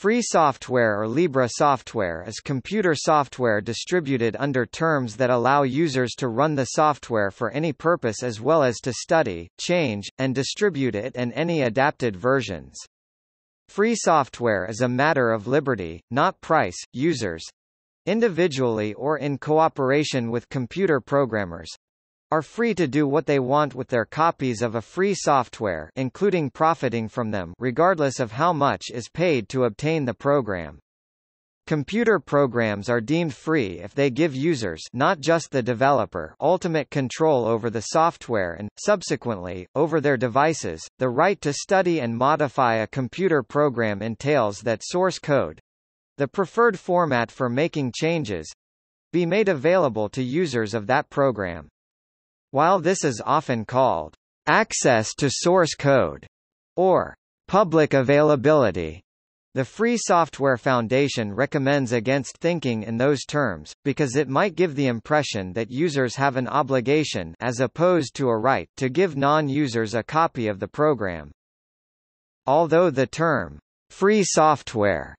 Free software or Libre software is computer software distributed under terms that allow users to run the software for any purpose as well as to study, change, and distribute it and any adapted versions. Free software is a matter of liberty, not price. Users individually or in cooperation with computer programmers are free to do what they want with their copies of a free software including profiting from them regardless of how much is paid to obtain the program. Computer programs are deemed free if they give users not just the developer ultimate control over the software and, subsequently, over their devices. The right to study and modify a computer program entails that source code—the preferred format for making changes—be made available to users of that program. While this is often called access to source code or public availability, the Free Software Foundation recommends against thinking in those terms, because it might give the impression that users have an obligation as opposed to a right to give non-users a copy of the program. Although the term, free software,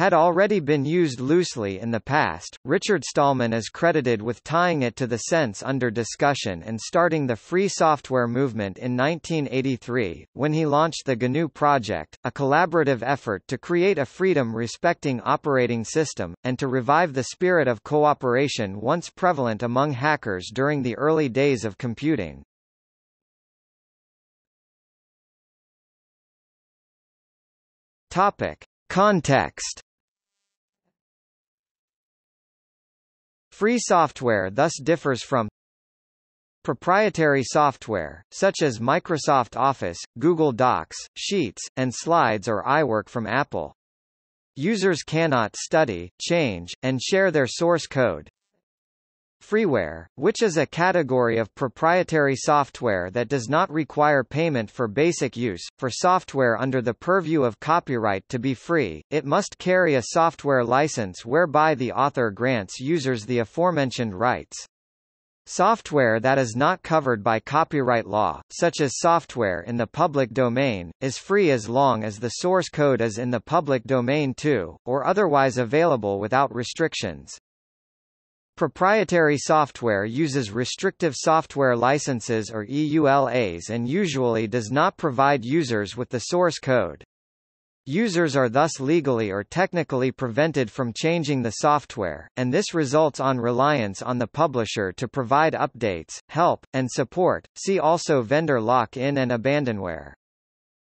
had already been used loosely in the past. Richard Stallman is credited with tying it to the sense under discussion and starting the free software movement in 1983, when he launched the GNU Project, a collaborative effort to create a freedom-respecting operating system, and to revive the spirit of cooperation once prevalent among hackers during the early days of computing. Topic. Context Free software thus differs from proprietary software, such as Microsoft Office, Google Docs, Sheets, and Slides or iWork from Apple. Users cannot study, change, and share their source code. Freeware, which is a category of proprietary software that does not require payment for basic use. For software under the purview of copyright to be free, it must carry a software license whereby the author grants users the aforementioned rights. Software that is not covered by copyright law, such as software in the public domain, is free as long as the source code is in the public domain too, or otherwise available without restrictions. Proprietary software uses restrictive software licenses or EULAs and usually does not provide users with the source code. Users are thus legally or technically prevented from changing the software, and this results on reliance on the publisher to provide updates, help, and support. See also vendor lock-in and abandonware.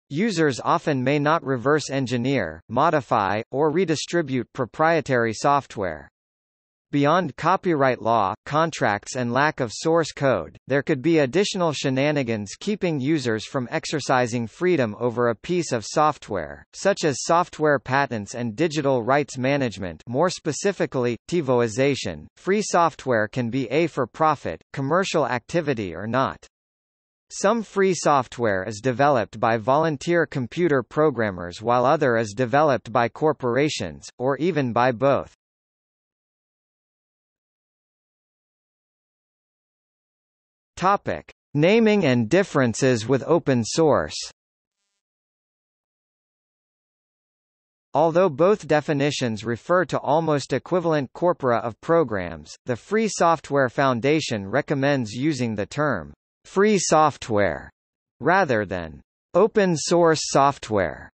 Users often may not reverse engineer, modify, or redistribute proprietary software. Beyond copyright law, contracts and lack of source code, there could be additional shenanigans keeping users from exercising freedom over a piece of software, such as software patents and digital rights management more specifically, TiVoization. Free software can be a for-profit, commercial activity or not. Some free software is developed by volunteer computer programmers while other is developed by corporations, or even by both. Topic: Naming and differences with open source. Although both definitions refer to almost equivalent corpora of programs, the Free Software Foundation recommends using the term free software rather than open source software.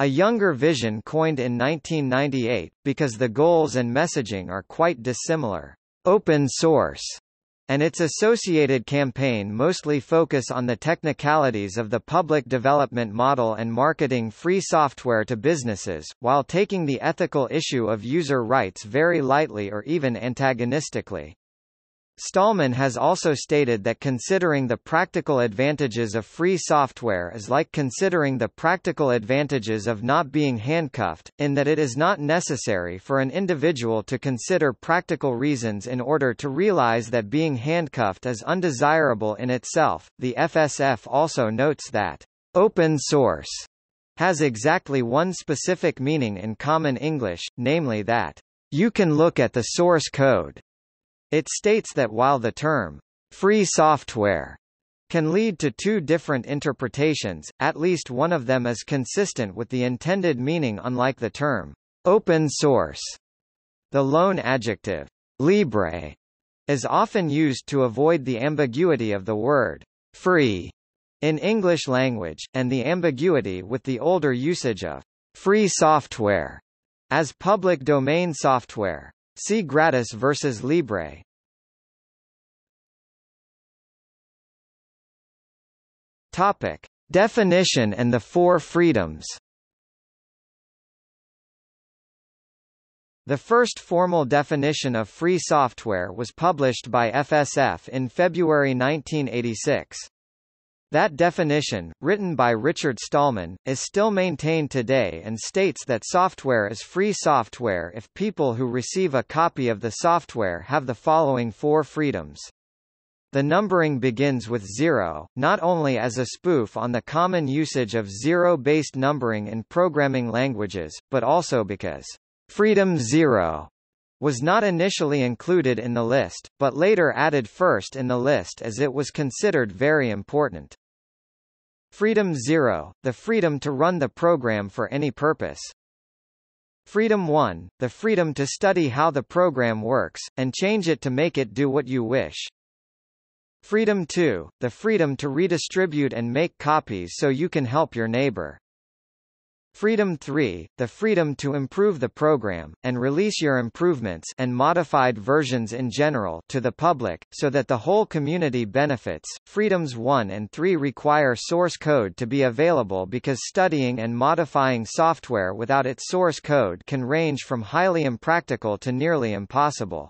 A younger vision coined in 1998, because the goals and messaging are quite dissimilar. Open source and its associated campaign mostly focus on the technicalities of the public development model and marketing free software to businesses, while taking the ethical issue of user rights very lightly or even antagonistically. Stallman has also stated that considering the practical advantages of free software is like considering the practical advantages of not being handcuffed, in that it is not necessary for an individual to consider practical reasons in order to realize that being handcuffed is undesirable in itself. The FSF also notes that open source has exactly one specific meaning in common English, namely that you can look at the source code it states that while the term free software can lead to two different interpretations, at least one of them is consistent with the intended meaning unlike the term open source. The loan adjective libre is often used to avoid the ambiguity of the word free in English language, and the ambiguity with the older usage of free software as public domain software. See gratis versus libre. Topic: Definition and the four freedoms. The first formal definition of free software was published by FSF in February 1986. That definition, written by Richard Stallman, is still maintained today and states that software is free software if people who receive a copy of the software have the following four freedoms. The numbering begins with zero, not only as a spoof on the common usage of zero-based numbering in programming languages, but also because Freedom Zero was not initially included in the list, but later added first in the list as it was considered very important. Freedom Zero, the freedom to run the program for any purpose. Freedom 1, the freedom to study how the program works, and change it to make it do what you wish. Freedom 2, the freedom to redistribute and make copies so you can help your neighbor. Freedom 3, the freedom to improve the program, and release your improvements and modified versions in general to the public, so that the whole community benefits. Freedoms 1 and 3 require source code to be available because studying and modifying software without its source code can range from highly impractical to nearly impossible.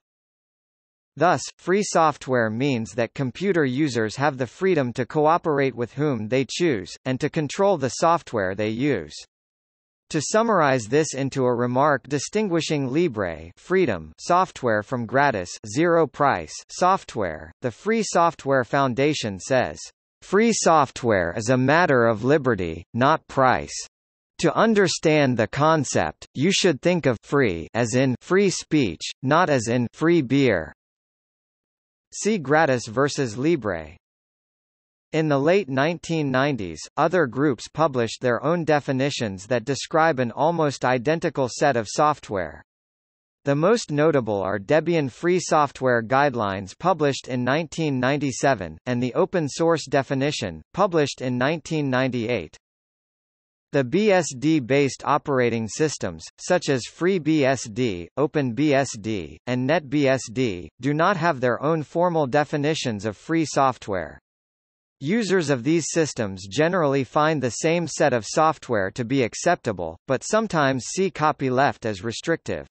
Thus, free software means that computer users have the freedom to cooperate with whom they choose, and to control the software they use. To summarize this into a remark distinguishing Libre freedom software from gratis zero price software, the Free Software Foundation says, Free software is a matter of liberty, not price. To understand the concept, you should think of free as in free speech, not as in free beer. See Gratis versus Libre. In the late 1990s, other groups published their own definitions that describe an almost identical set of software. The most notable are Debian Free Software Guidelines published in 1997, and the Open Source Definition, published in 1998. The BSD-based operating systems, such as FreeBSD, OpenBSD, and NetBSD, do not have their own formal definitions of free software. Users of these systems generally find the same set of software to be acceptable, but sometimes see copyleft as restrictive.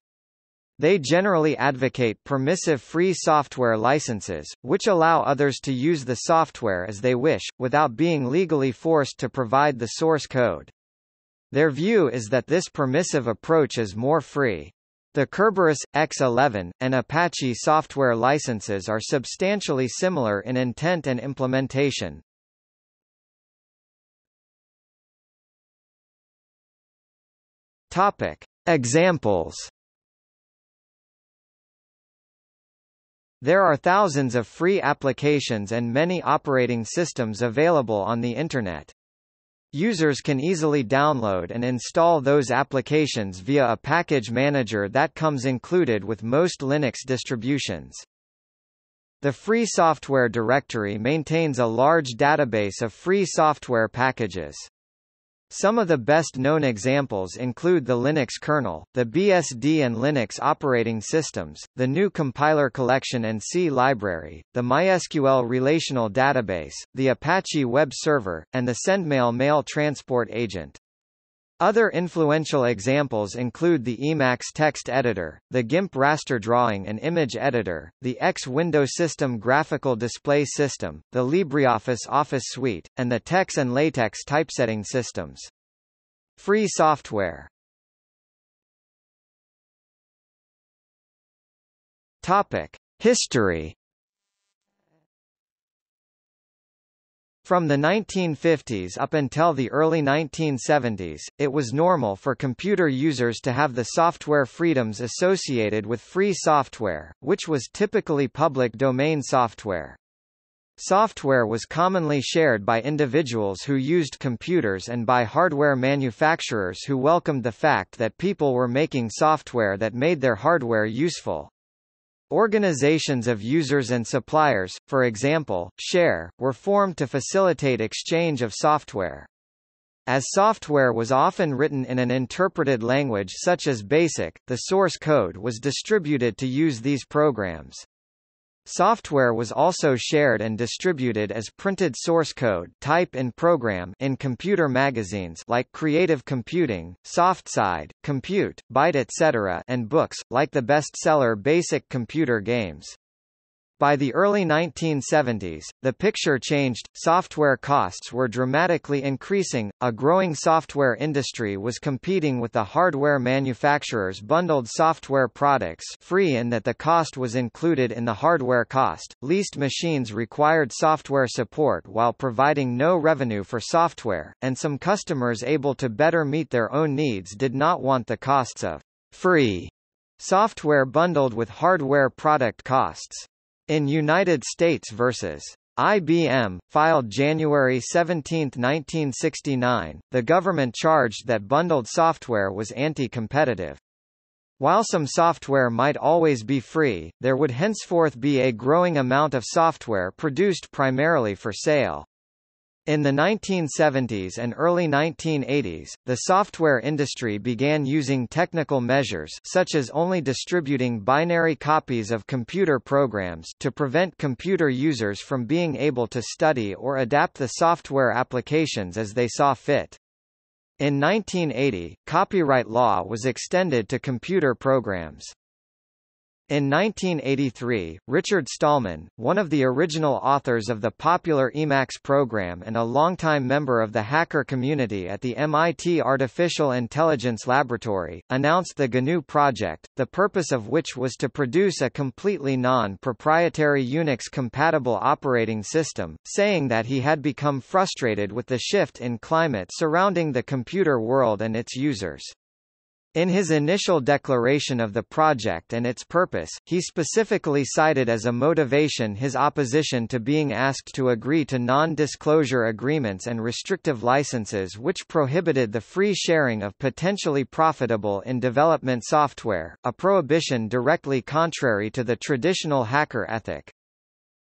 They generally advocate permissive free software licenses, which allow others to use the software as they wish, without being legally forced to provide the source code. Their view is that this permissive approach is more free. The Kerberos, X11, and Apache software licenses are substantially similar in intent and implementation. Topic. Examples There are thousands of free applications and many operating systems available on the Internet. Users can easily download and install those applications via a package manager that comes included with most Linux distributions. The Free Software Directory maintains a large database of free software packages. Some of the best-known examples include the Linux kernel, the BSD and Linux operating systems, the GNU compiler collection and C library, the MySQL relational database, the Apache web server, and the SendMail mail transport agent. Other influential examples include the Emacs text editor, the GIMP raster drawing and image editor, the X window system graphical display system, the LibreOffice Office Suite, and the TeX and LaTeX typesetting systems. Free software Topic: History From the 1950s up until the early 1970s, it was normal for computer users to have the software freedoms associated with free software, which was typically public domain software. Software was commonly shared by individuals who used computers and by hardware manufacturers who welcomed the fact that people were making software that made their hardware useful. Organizations of users and suppliers, for example, share, were formed to facilitate exchange of software. As software was often written in an interpreted language such as BASIC, the source code was distributed to use these programs. Software was also shared and distributed as printed source code type in program in computer magazines like Creative Computing, SoftSide, Compute, Byte etc. and books, like the bestseller Basic Computer Games. By the early 1970s, the picture changed, software costs were dramatically increasing, a growing software industry was competing with the hardware manufacturers' bundled software products free in that the cost was included in the hardware cost, leased machines required software support while providing no revenue for software, and some customers able to better meet their own needs did not want the costs of free software bundled with hardware product costs. In United States vs. IBM, filed January 17, 1969, the government charged that bundled software was anti-competitive. While some software might always be free, there would henceforth be a growing amount of software produced primarily for sale. In the 1970s and early 1980s, the software industry began using technical measures such as only distributing binary copies of computer programs to prevent computer users from being able to study or adapt the software applications as they saw fit. In 1980, copyright law was extended to computer programs. In 1983, Richard Stallman, one of the original authors of the popular Emacs program and a longtime member of the hacker community at the MIT Artificial Intelligence Laboratory, announced the GNU project, the purpose of which was to produce a completely non-proprietary Unix-compatible operating system, saying that he had become frustrated with the shift in climate surrounding the computer world and its users. In his initial declaration of the project and its purpose, he specifically cited as a motivation his opposition to being asked to agree to non-disclosure agreements and restrictive licenses which prohibited the free sharing of potentially profitable in development software, a prohibition directly contrary to the traditional hacker ethic.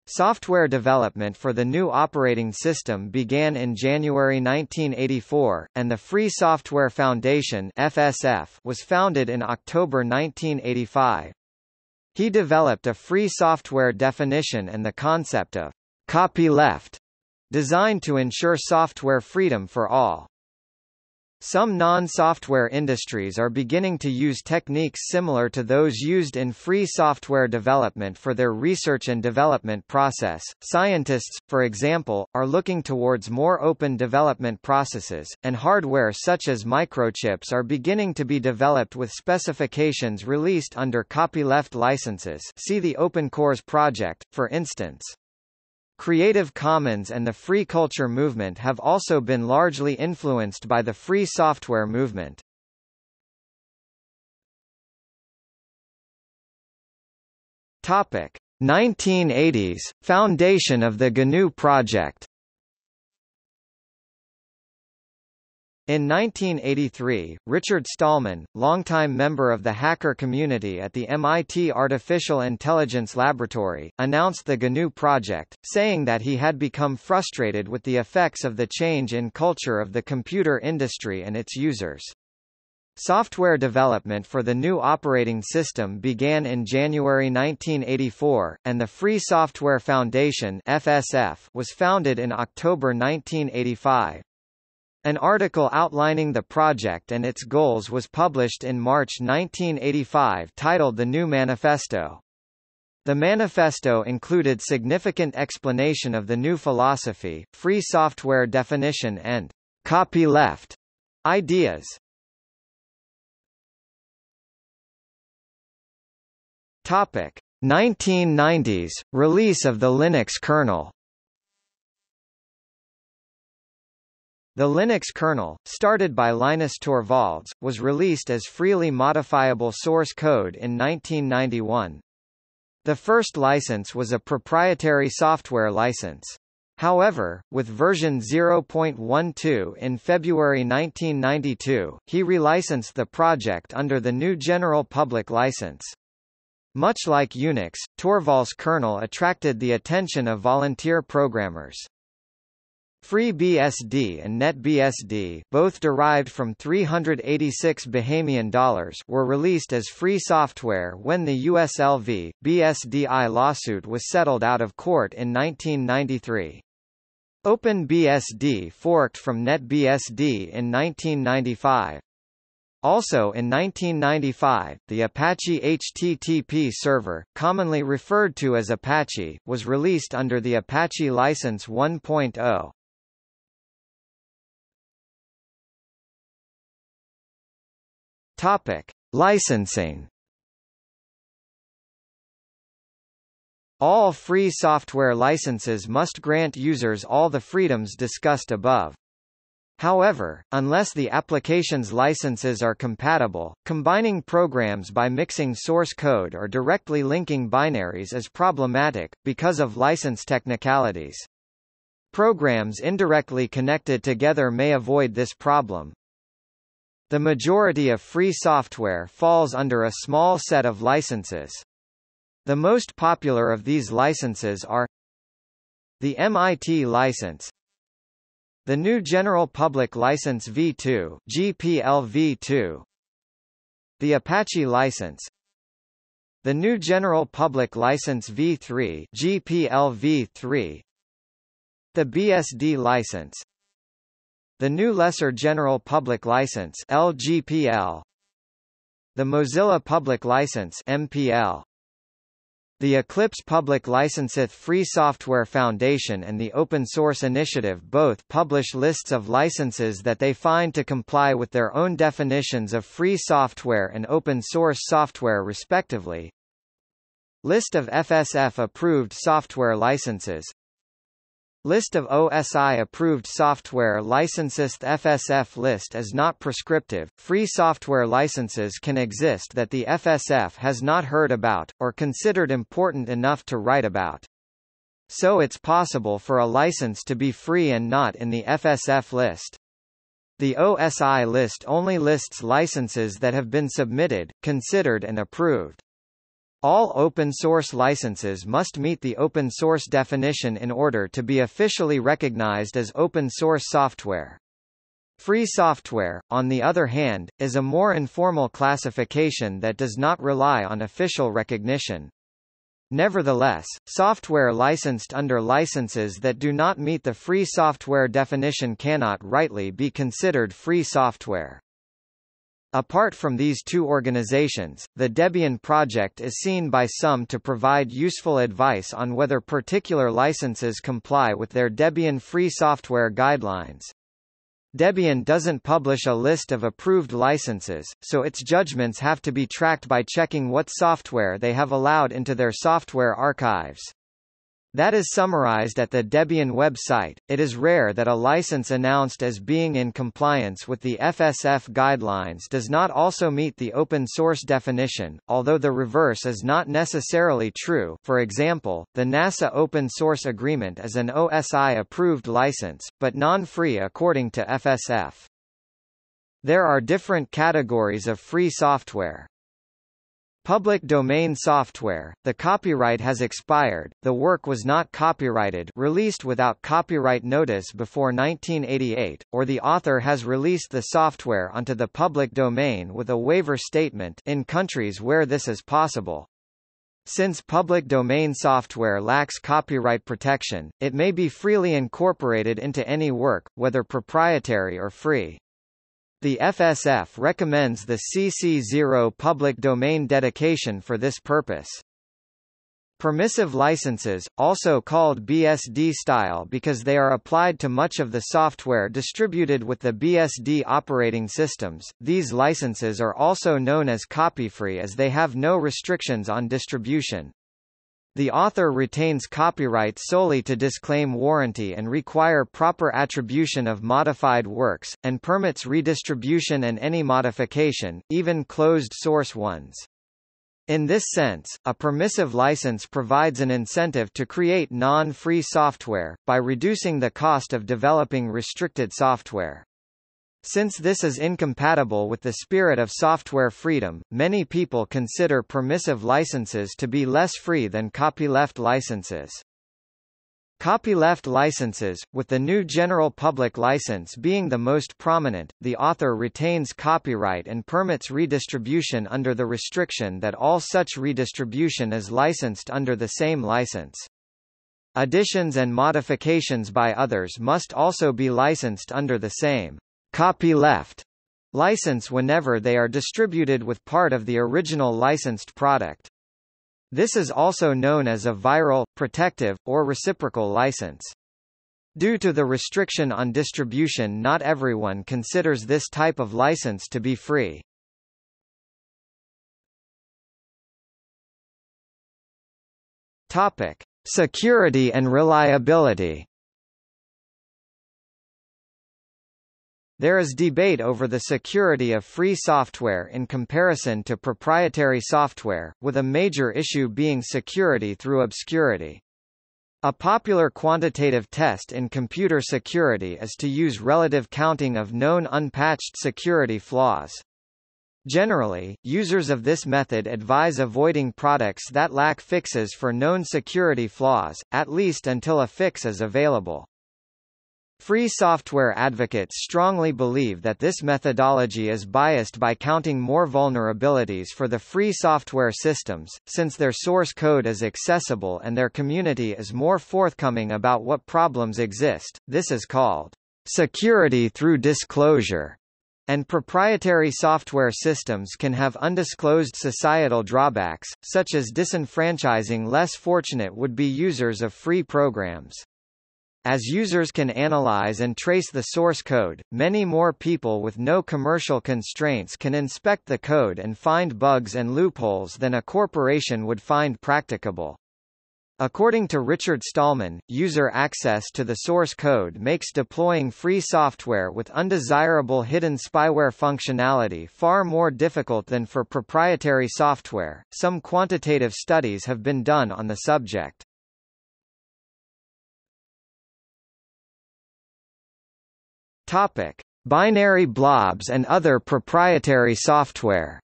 Software development for the new operating system began in January 1984, and the Free Software Foundation FSF was founded in October 1985. He developed a free software definition and the concept of copyleft, designed to ensure software freedom for all. Some non-software industries are beginning to use techniques similar to those used in free software development for their research and development process. Scientists, for example, are looking towards more open development processes, and hardware such as microchips are beginning to be developed with specifications released under copyleft licenses. See the OpenCores project, for instance. Creative Commons and the free culture movement have also been largely influenced by the free software movement. Topic: 1980s Foundation of the GNU project. In 1983, Richard Stallman, longtime member of the hacker community at the MIT Artificial Intelligence Laboratory, announced the GNU project, saying that he had become frustrated with the effects of the change in culture of the computer industry and its users. Software development for the new operating system began in January 1984, and the Free Software Foundation FSF was founded in October 1985. An article outlining the project and its goals was published in March 1985 titled The GNU Manifesto. The manifesto included significant explanation of the GNU philosophy, free software definition and copyleft ideas. Topic: 1990s release of the Linux kernel. The Linux kernel, started by Linus Torvalds, was released as freely modifiable source code in 1991. The first license was a proprietary software license. However, with version 0.12 in February 1992, he relicensed the project under the GNU general public license. Much like Unix, Torvalds kernel attracted the attention of volunteer programmers. FreeBSD and NetBSD, both derived from 386 Bahamian dollars, were released as free software when the USLV BSDI lawsuit was settled out of court in 1993. OpenBSD forked from NetBSD in 1995. Also in 1995, the Apache HTTP server, commonly referred to as Apache, was released under the Apache License 1.0. Topic: Licensing. All free software licenses must grant users all the freedoms discussed above. However, unless the application's licenses are compatible, combining programs by mixing source code or directly linking binaries is problematic, because of license technicalities. Programs indirectly connected together may avoid this problem. The majority of free software falls under a small set of licenses. The most popular of these licenses are the MIT license, the GNU General Public License V2 GPL V2 The Apache License The GNU General Public License V3 GPL V3 The BSD License The GNU Lesser General Public License LGPL The Mozilla Public License MPL the Eclipse Public Licenseth Free Software Foundation and the Open Source Initiative both publish lists of licenses that they find to comply with their own definitions of free software and open source software respectively. List of FSF-approved software licenses List of OSI-approved software licenses The FSF list is not prescriptive, free software licenses can exist that the FSF has not heard about, or considered important enough to write about. So it's possible for a license to be free and not in the FSF list. The OSI list only lists licenses that have been submitted, considered and approved. All open-source licenses must meet the open-source definition in order to be officially recognized as open-source software. Free software, on the other hand, is a more informal classification that does not rely on official recognition. Nevertheless, software licensed under licenses that do not meet the free software definition cannot rightly be considered free software. Apart from these two organizations, the Debian project is seen by some to provide useful advice on whether particular licenses comply with their Debian free software guidelines. Debian doesn't publish a list of approved licenses, so its judgments have to be tracked by checking what software they have allowed into their software archives. That is summarized at the Debian website. It is rare that a license announced as being in compliance with the FSF guidelines does not also meet the open source definition, although the reverse is not necessarily true. For example, the NASA Open Source Agreement is an OSI approved license, but non-free according to FSF. There are different categories of free software. Public domain software, the copyright has expired, the work was not copyrighted released without copyright notice before 1988, or the author has released the software onto the public domain with a waiver statement in countries where this is possible. Since public domain software lacks copyright protection, it may be freely incorporated into any work, whether proprietary or free. The FSF recommends the CC0 public domain dedication for this purpose. Permissive licenses, also called BSD style because they are applied to much of the software distributed with the BSD operating systems, these licenses are also known as copyfree as they have no restrictions on distribution. The author retains copyright solely to disclaim warranty and require proper attribution of modified works, and permits redistribution and any modification, even closed-source ones. In this sense, a permissive license provides an incentive to create non-free software, by reducing the cost of developing restricted software. Since this is incompatible with the spirit of software freedom, many people consider permissive licenses to be less free than copyleft licenses. Copyleft licenses, with the GNU General Public License being the most prominent, the author retains copyright and permits redistribution under the restriction that all such redistribution is licensed under the same license. Additions and modifications by others must also be licensed under the same copyleft license whenever they are distributed with part of the original licensed product. This is also known as a viral, protective, or reciprocal license. Due to the restriction on distribution not everyone considers this type of license to be free. Topic. Security and reliability There is debate over the security of free software in comparison to proprietary software, with a major issue being security through obscurity. A popular quantitative test in computer security is to use relative counting of known unpatched security flaws. Generally, users of this method advise avoiding products that lack fixes for known security flaws, at least until a fix is available. Free software advocates strongly believe that this methodology is biased by counting more vulnerabilities for the free software systems, since their source code is accessible and their community is more forthcoming about what problems exist. This is called security through disclosure. And proprietary software systems can have undisclosed societal drawbacks, such as disenfranchising less fortunate would-be users of free programs. As users can analyze and trace the source code, many more people with no commercial constraints can inspect the code and find bugs and loopholes than a corporation would find practicable. According to Richard Stallman, user access to the source code makes deploying free software with undesirable hidden spyware functionality far more difficult than for proprietary software. Some quantitative studies have been done on the subject. Topic: Binary blobs and other proprietary software.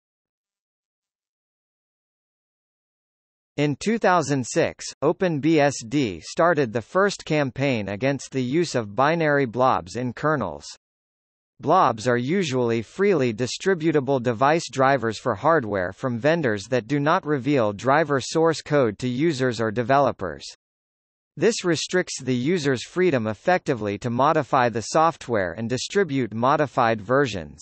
In 2006, OpenBSD started the first campaign against the use of binary blobs in kernels. Blobs are usually freely distributable device drivers for hardware from vendors that do not reveal driver source code to users or developers. This restricts the user's freedom effectively to modify the software and distribute modified versions.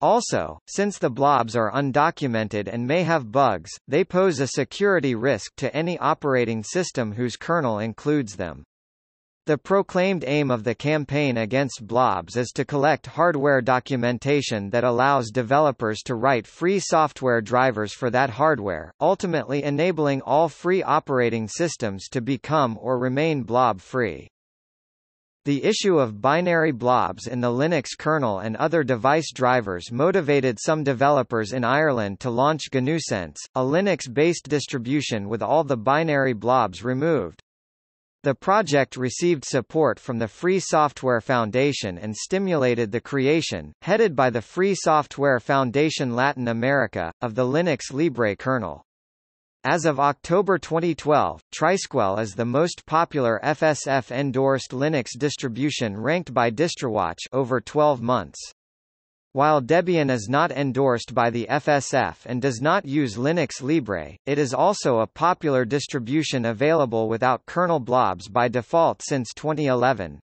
Also, since the blobs are undocumented and may have bugs, they pose a security risk to any operating system whose kernel includes them. The proclaimed aim of the campaign against blobs is to collect hardware documentation that allows developers to write free software drivers for that hardware, ultimately enabling all free operating systems to become or remain blob-free. The issue of binary blobs in the Linux kernel and other device drivers motivated some developers in Ireland to launch gNewSense, a Linux-based distribution with all the binary blobs removed. The project received support from the Free Software Foundation and stimulated the creation, headed by the Free Software Foundation Latin America, of the Linux Libre kernel. As of October 2012, Trisquel is the most popular FSF-endorsed Linux distribution ranked by DistroWatch over 12 months. While Debian is not endorsed by the FSF and does not use Linux Libre, it is also a popular distribution available without kernel blobs by default since 2011.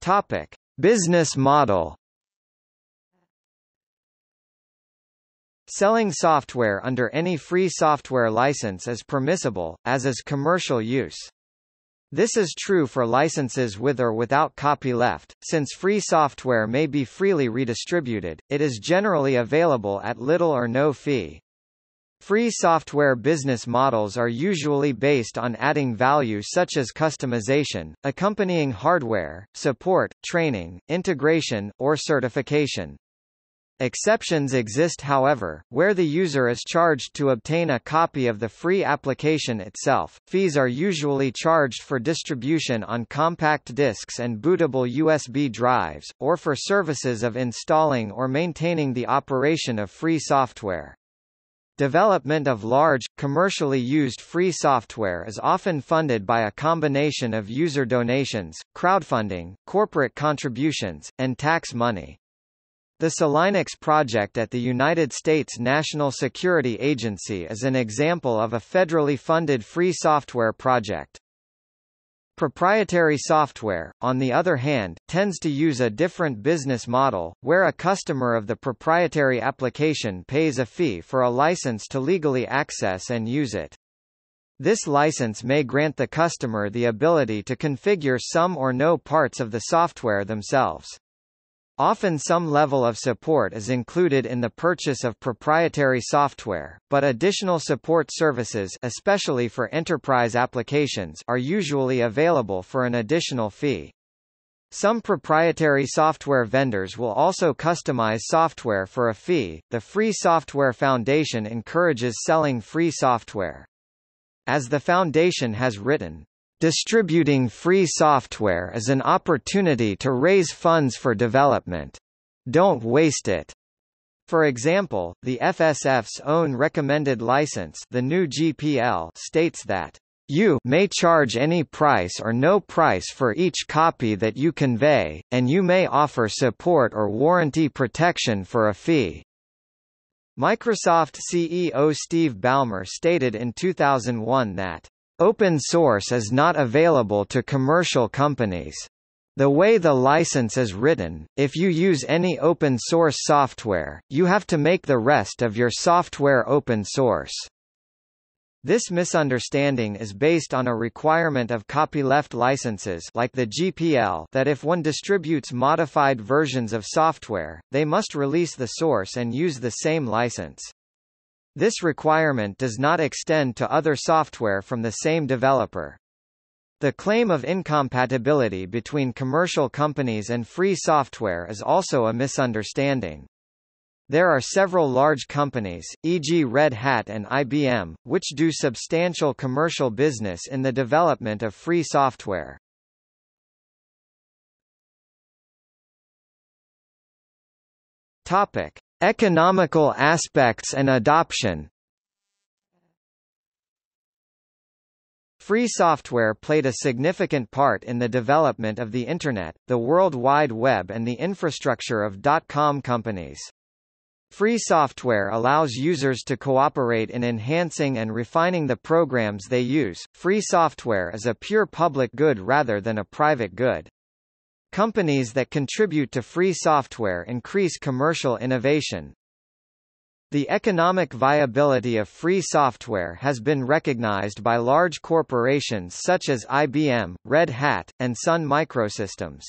Topic: Business model. Selling software under any free software license is permissible, as is commercial use. This is true for licenses with or without copyleft, since free software may be freely redistributed, it is generally available at little or no fee. Free software business models are usually based on adding value such as customization, accompanying hardware, support, training, integration, or certification. Exceptions exist however, where the user is charged to obtain a copy of the free application itself. Fees are usually charged for distribution on compact discs and bootable USB drives, or for services of installing or maintaining the operation of free software. Development of large, commercially used free software is often funded by a combination of user donations, crowdfunding, corporate contributions, and tax money. The SELinux project at the United States National Security Agency is an example of a federally funded free software project. Proprietary software, on the other hand, tends to use a different business model, where a customer of the proprietary application pays a fee for a license to legally access and use it. This license may grant the customer the ability to configure some or no parts of the software themselves. Often some level of support is included in the purchase of proprietary software, but additional support services especially for enterprise applications are usually available for an additional fee. Some proprietary software vendors will also customize software for a fee. The Free Software Foundation encourages selling free software. As the foundation has written, Distributing free software is an opportunity to raise funds for development. Don't waste it. For example, the FSF's own recommended license the GNU GPL states that you may charge any price or no price for each copy that you convey, and you may offer support or warranty protection for a fee. Microsoft CEO Steve Ballmer stated in 2001 that Open source is not available to commercial companies. The way the license is written, if you use any open source software, you have to make the rest of your software open source. This misunderstanding is based on a requirement of copyleft licenses like the GPL that if one distributes modified versions of software, they must release the source and use the same license. This requirement does not extend to other software from the same developer. The claim of incompatibility between commercial companies and free software is also a misunderstanding. There are several large companies, e.g. Red Hat and IBM, which do substantial commercial business in the development of free software. Topic: Economical aspects and adoption Free software played a significant part in the development of the Internet, the World Wide Web and the infrastructure of dot-com companies. Free software allows users to cooperate in enhancing and refining the programs they use. Free software is a pure public good rather than a private good. Companies that contribute to free software increase commercial innovation. The economic viability of free software has been recognized by large corporations such as IBM, Red Hat, and Sun Microsystems.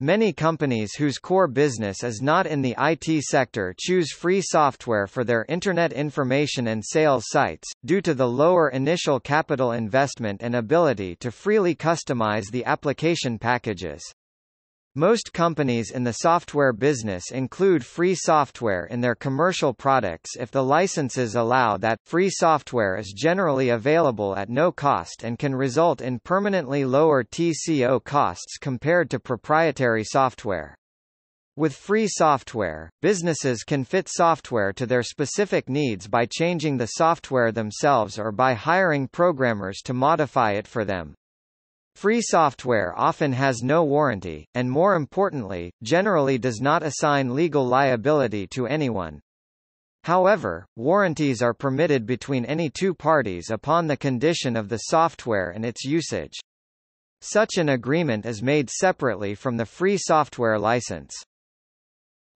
Many companies whose core business is not in the IT sector choose free software for their Internet information and sales sites, due to the lower initial capital investment and ability to freely customize the application packages. Most companies in the software business include free software in their commercial products if the licenses allow that. Free software is generally available at no cost and can result in permanently lower TCO costs compared to proprietary software. With free software, businesses can fit software to their specific needs by changing the software themselves or by hiring programmers to modify it for them. Free software often has no warranty, and more importantly, generally does not assign legal liability to anyone. However, warranties are permitted between any two parties upon the condition of the software and its usage. Such an agreement is made separately from the free software license.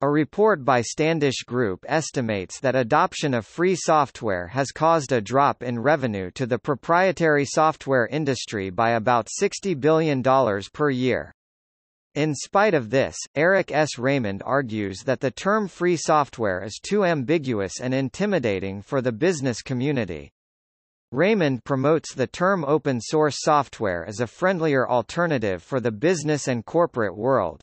A report by Standish Group estimates that adoption of free software has caused a drop in revenue to the proprietary software industry by about $60 billion per year. In spite of this, Eric S. Raymond argues that the term free software is too ambiguous and intimidating for the business community. Raymond promotes the term open source software as a friendlier alternative for the business and corporate world.